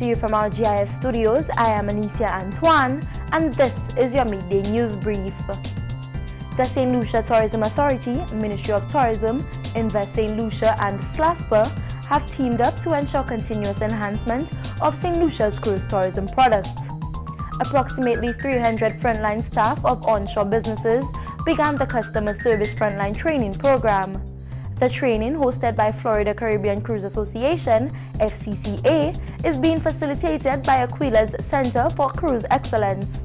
Live from our GIS studios, I am Anicia Antoine, and this is your midday news brief. The St. Lucia Tourism Authority, Ministry of Tourism, Invest St. Lucia, and SLASPA have teamed up to ensure continuous enhancement of St. Lucia's cruise tourism products. Approximately 300 frontline staff of onshore businesses began the Customer Service Frontline Training Program. The training, hosted by Florida Caribbean Cruise Association, FCCA, is being facilitated by Aquila's Center for Cruise Excellence.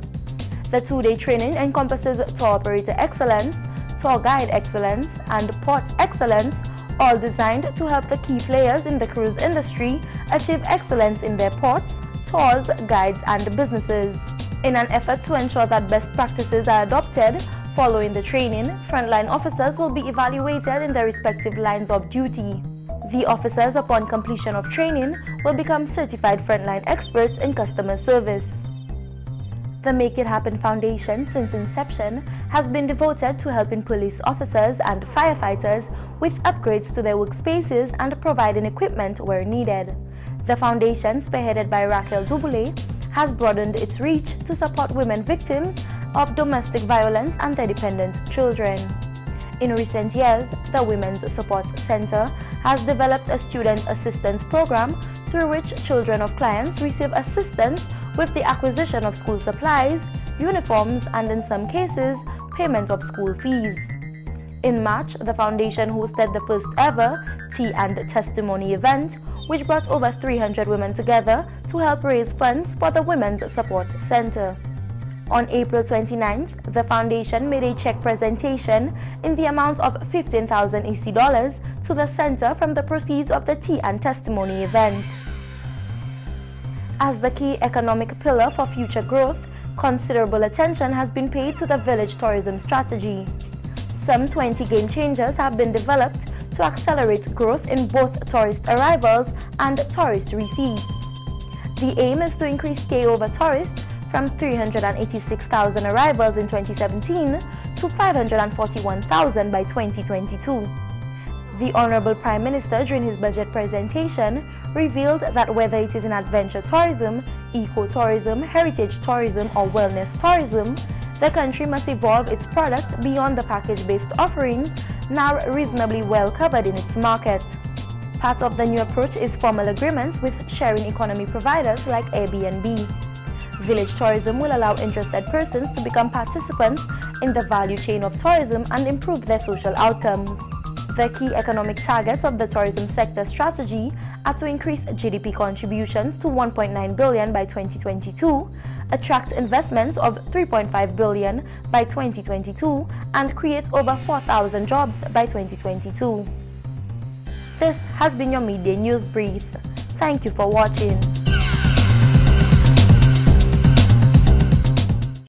The two-day training encompasses tour operator excellence, tour guide excellence, and port excellence, all designed to help the key players in the cruise industry achieve excellence in their ports, tours, guides, and businesses. In an effort to ensure that best practices are adopted, Following the training, frontline officers will be evaluated in their respective lines of duty. The officers, upon completion of training, will become certified frontline experts in customer service. The Make It Happen Foundation, since inception, has been devoted to helping police officers and firefighters with upgrades to their workspaces and providing equipment where needed. The foundation, spearheaded by Raquel Duboulet, has broadened its reach to support women victims of domestic violence and their dependent children. In recent years, the Women's Support Center has developed a student assistance program through which children of clients receive assistance with the acquisition of school supplies, uniforms, and in some cases, payment of school fees. In March, the foundation hosted the first ever Tea and Testimony event, which brought over 300 women together to help raise funds for the Women's Support Center. On April 29th, the foundation made a check presentation in the amount of 15,000 EC dollars to the center from the proceeds of the tea and testimony event. As the key economic pillar for future growth, considerable attention has been paid to the village tourism strategy. Some 20 game changers have been developed to accelerate growth in both tourist arrivals and tourist receipts. The aim is to increase stay-over tourists from 386,000 arrivals in 2017 to 541,000 by 2022. The Honorable Prime Minister, during his budget presentation, revealed that whether it is in adventure tourism, eco-tourism, heritage tourism, or wellness tourism, the country must evolve its product beyond the package-based offerings now reasonably well covered in its market. Part of the new approach is formal agreements with sharing economy providers like Airbnb. Village tourism will allow interested persons to become participants in the value chain of tourism and improve their social outcomes. The key economic targets of the tourism sector strategy are to increase GDP contributions to 1.9 billion by 2022, attract investments of 3.5 billion by 2022, and create over 4,000 jobs by 2022. This has been your Midday News Brief. Thank you for watching.